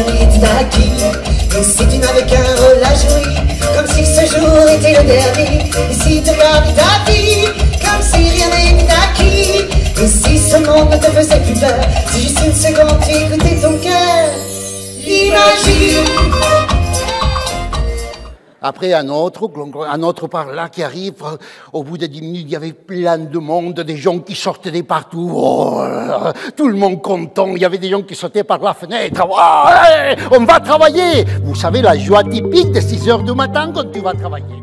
Et si tu n'avais qu'un rôle à jouer, comme si ce jour était le dernier. Et si tu regardais ta vie, Après, un autre, un autre par là qui arrive. Au bout de dix minutes, il y avait plein de monde, des gens qui sortaient de partout. Oh, tout le monde content. Il y avait des gens qui sautaient par la fenêtre. Oh, on va travailler. Vous savez, la joie typique de 6 heures du matin quand tu vas travailler.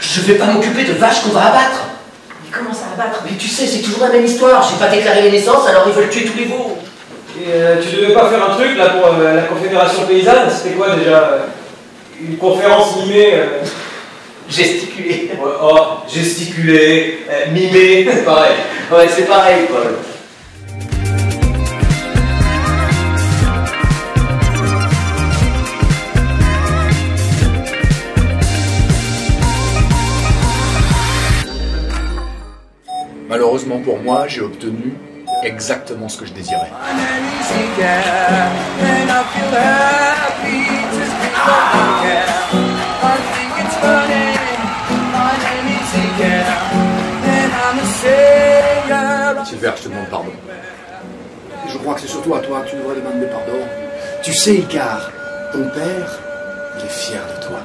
Je vais pas m'occuper de vaches qu'on va abattre. Mais comment ça abattre? Mais tu sais, c'est toujours la même histoire. J'ai pas déclaré les naissances, alors ils veulent tuer tous les veaux. Et euh, tu devais pas faire un truc là pour euh, la Confédération paysanne? C'était quoi déjà euh, Une conférence mimée Gesticuler. Oh, gesticuler, mimer, c'est pareil. Ouais, c'est pareil, Paul. Malheureusement pour moi, j'ai obtenu exactement ce que je désirais. Silver, je te demande pardon. Je crois que c'est surtout à toi que tu devrais demander pardon. Tu sais, Icar, ton père, il est fier de toi.